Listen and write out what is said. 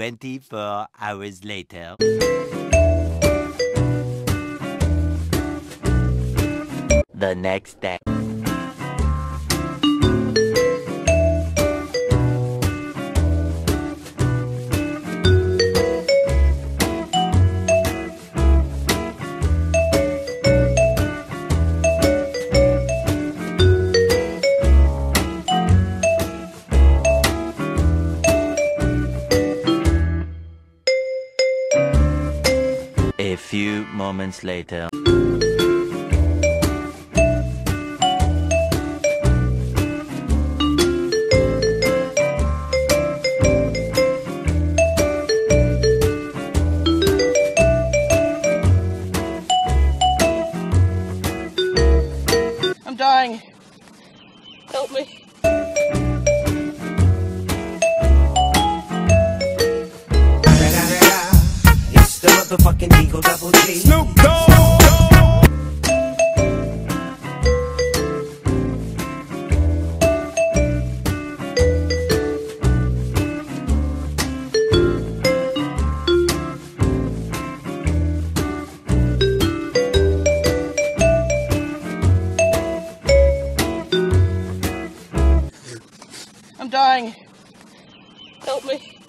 24 hours later. The next day. Few moments later. I'm dying. Help me. Motherfucking Eagle Double G. Snoop Dogg. I'm dying. Help me.